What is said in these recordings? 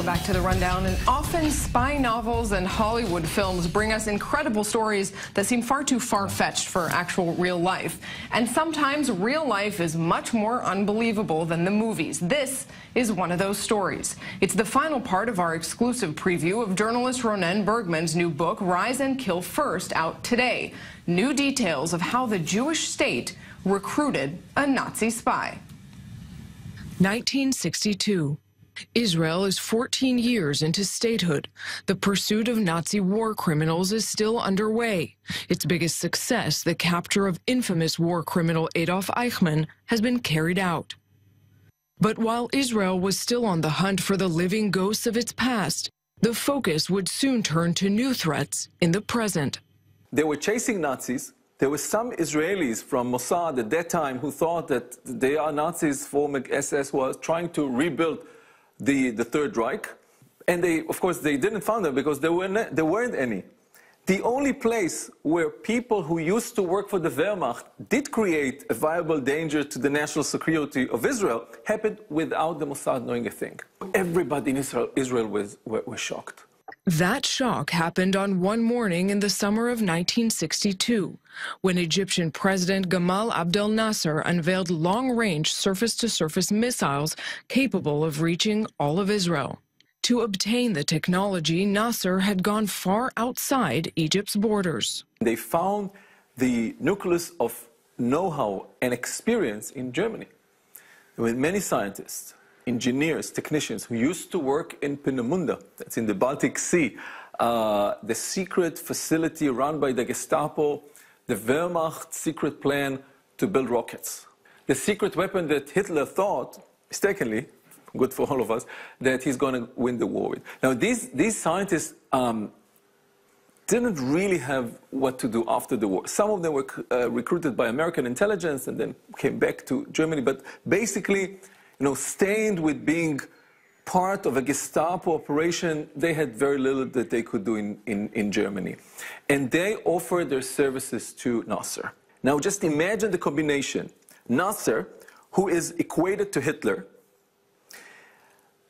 Welcome back to the Rundown. And often spy novels and Hollywood films bring us incredible stories that seem far too far-fetched for actual real life. And sometimes real life is much more unbelievable than the movies. This is one of those stories. It's the final part of our exclusive preview of journalist Ronen Bergman's new book, Rise and Kill First, out today. New details of how the Jewish state recruited a Nazi spy. 1962. Israel is 14 years into statehood. The pursuit of Nazi war criminals is still underway. Its biggest success, the capture of infamous war criminal Adolf Eichmann, has been carried out. But while Israel was still on the hunt for the living ghosts of its past, the focus would soon turn to new threats in the present. They were chasing Nazis. There were some Israelis from Mossad at that time who thought that they are Nazis, former SS was trying to rebuild the, the Third Reich. And they, of course, they didn't find them because there, were there weren't any. The only place where people who used to work for the Wehrmacht did create a viable danger to the national security of Israel happened without the Mossad knowing a thing. Everybody in Israel, Israel was, were, were shocked. That shock happened on one morning in the summer of 1962, when Egyptian President Gamal Abdel Nasser unveiled long-range surface-to-surface missiles capable of reaching all of Israel. To obtain the technology, Nasser had gone far outside Egypt's borders. They found the nucleus of know-how and experience in Germany. With many scientists, engineers, technicians who used to work in Peenemünde, that's in the Baltic Sea, uh, the secret facility run by the Gestapo, the Wehrmacht secret plan to build rockets. The secret weapon that Hitler thought, mistakenly, good for all of us, that he's going to win the war with. Now, these, these scientists um, didn't really have what to do after the war. Some of them were uh, recruited by American intelligence and then came back to Germany, but basically, you know, stained with being part of a Gestapo operation, they had very little that they could do in, in, in Germany. And they offered their services to Nasser. Now just imagine the combination. Nasser, who is equated to Hitler,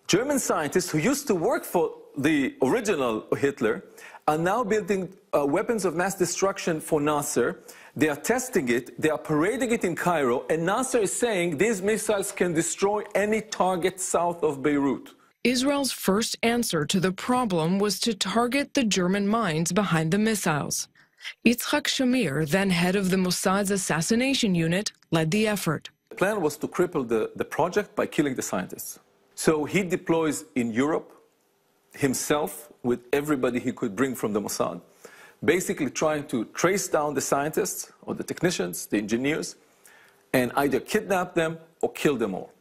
German scientists who used to work for the original Hitler are now building uh, weapons of mass destruction for Nasser, they are testing it, they are parading it in Cairo, and Nasser is saying these missiles can destroy any target south of Beirut. Israel's first answer to the problem was to target the German minds behind the missiles. Yitzhak Shamir, then head of the Mossad's assassination unit, led the effort. The plan was to cripple the, the project by killing the scientists. So he deploys in Europe himself with everybody he could bring from the Mossad basically trying to trace down the scientists or the technicians, the engineers, and either kidnap them or kill them all.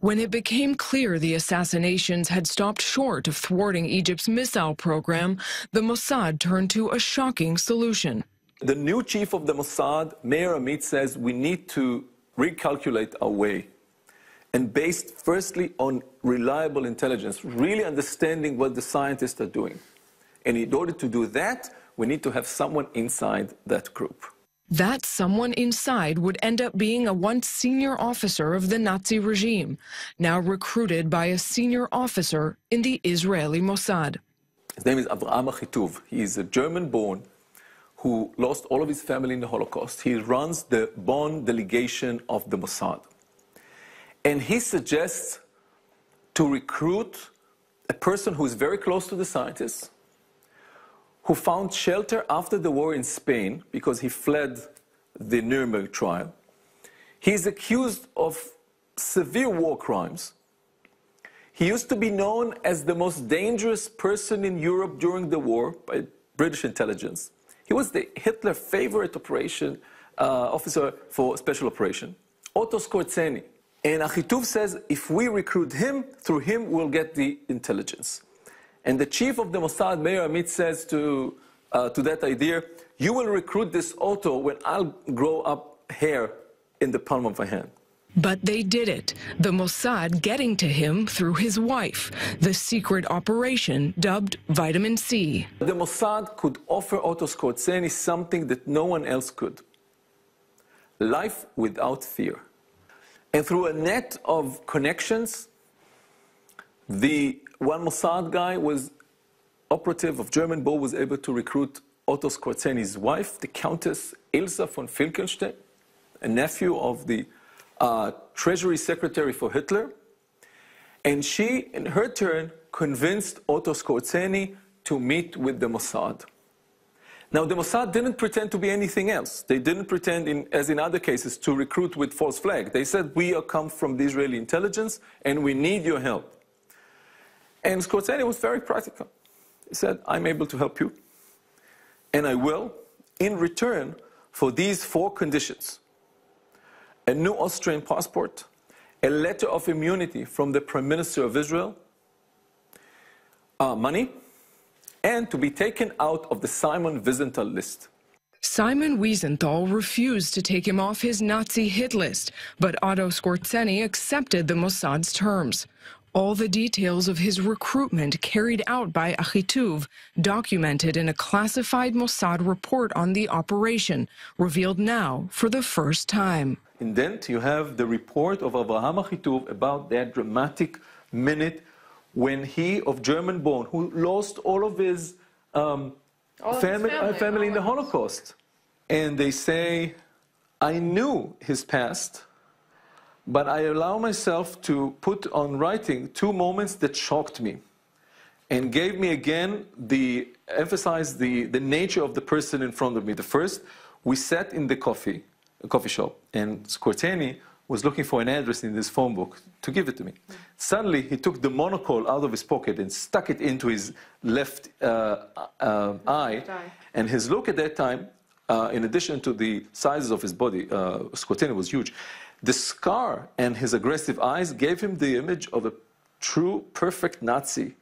When it became clear the assassinations had stopped short of thwarting Egypt's missile program, the Mossad turned to a shocking solution. The new chief of the Mossad, Meir Amit, says we need to recalculate our way. And based firstly on reliable intelligence, really understanding what the scientists are doing. And in order to do that, we need to have someone inside that group. That someone inside would end up being a once senior officer of the Nazi regime, now recruited by a senior officer in the Israeli Mossad. His name is Avraham Achituv. He is a German born who lost all of his family in the Holocaust. He runs the Bonn delegation of the Mossad. And he suggests to recruit a person who is very close to the scientists, who found shelter after the war in Spain because he fled the Nuremberg trial. He is accused of severe war crimes. He used to be known as the most dangerous person in Europe during the war by British intelligence. He was the Hitler favorite operation uh, officer for special operation, Otto Skorzeny. And Achituv says if we recruit him, through him we'll get the intelligence. And the chief of the Mossad, Meir Amit, says to, uh, to that idea, you will recruit this Otto when I'll grow up hair in the palm of my hand. But they did it, the Mossad getting to him through his wife, the secret operation dubbed Vitamin C. The Mossad could offer Otto Skorzeny something that no one else could. Life without fear. And through a net of connections, the one Mossad guy was operative of German Bull was able to recruit Otto Skorzeny's wife, the Countess Ilsa von Finckenstein, a nephew of the uh, Treasury Secretary for Hitler. And she, in her turn, convinced Otto Skorzeny to meet with the Mossad. Now, the Mossad didn't pretend to be anything else. They didn't pretend, in, as in other cases, to recruit with false flag. They said, we are come from the Israeli intelligence, and we need your help. And Skorzeny was very practical. He said, I'm able to help you, and I will, in return for these four conditions. A new Austrian passport, a letter of immunity from the Prime Minister of Israel, uh, money, and to be taken out of the Simon Wiesenthal list. Simon Wiesenthal refused to take him off his Nazi hit list, but Otto Skorzeny accepted the Mossad's terms. All the details of his recruitment carried out by Achituv, documented in a classified Mossad report on the operation, revealed now for the first time. In Dent, you have the report of Avraham Achituv about that dramatic minute when he, of German born, who lost all of his, um, all family, his family, uh, family in the Holocaust. And they say, I knew his past, but I allow myself to put on writing two moments that shocked me and gave me again the emphasize the, the nature of the person in front of me. The first, we sat in the coffee, coffee shop, and Skorzeny was looking for an address in this phone book to give it to me. Suddenly, he took the monocle out of his pocket and stuck it into his left uh, uh, eye. And his look at that time, uh, in addition to the sizes of his body, uh, Skorzeny was huge. The scar and his aggressive eyes gave him the image of a true, perfect Nazi.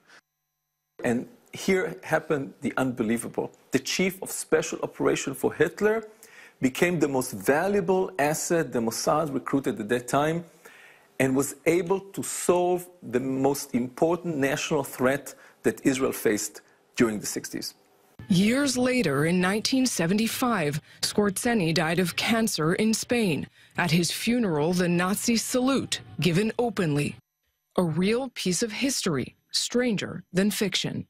And here happened the unbelievable. The chief of special operation for Hitler became the most valuable asset the Mossad recruited at that time and was able to solve the most important national threat that Israel faced during the 60s. Years later, in 1975, Skorzeny died of cancer in Spain. At his funeral, the Nazi salute given openly. A real piece of history, stranger than fiction.